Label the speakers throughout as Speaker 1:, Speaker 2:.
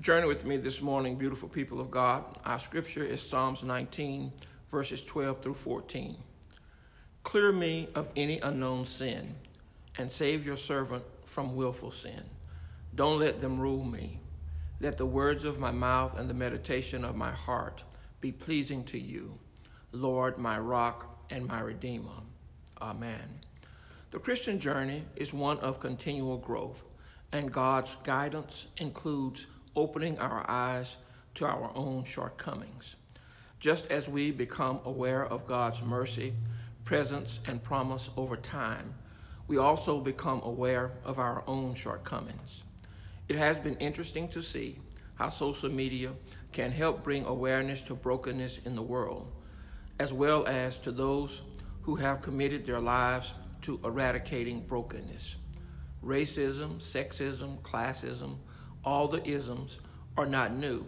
Speaker 1: Journey with me this morning, beautiful people of God. Our scripture is Psalms 19, verses 12 through 14. Clear me of any unknown sin, and save your servant from willful sin. Don't let them rule me. Let the words of my mouth and the meditation of my heart be pleasing to you, Lord, my rock and my redeemer. Amen. The Christian journey is one of continual growth, and God's guidance includes opening our eyes to our own shortcomings. Just as we become aware of God's mercy, presence, and promise over time, we also become aware of our own shortcomings. It has been interesting to see how social media can help bring awareness to brokenness in the world, as well as to those who have committed their lives to eradicating brokenness. Racism, sexism, classism, all the isms are not new,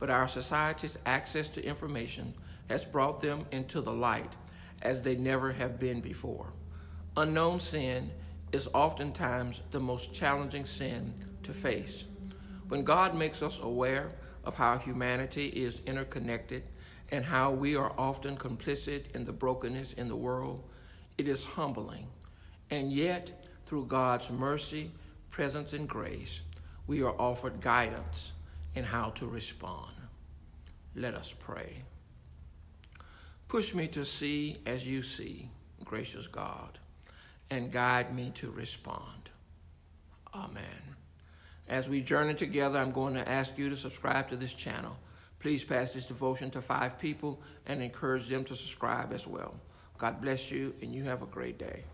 Speaker 1: but our society's access to information has brought them into the light as they never have been before. Unknown sin is oftentimes the most challenging sin to face. When God makes us aware of how humanity is interconnected and how we are often complicit in the brokenness in the world, it is humbling. And yet, through God's mercy, presence, and grace, we are offered guidance in how to respond. Let us pray. Push me to see as you see, gracious God, and guide me to respond. Amen. As we journey together, I'm going to ask you to subscribe to this channel. Please pass this devotion to five people and encourage them to subscribe as well. God bless you, and you have a great day.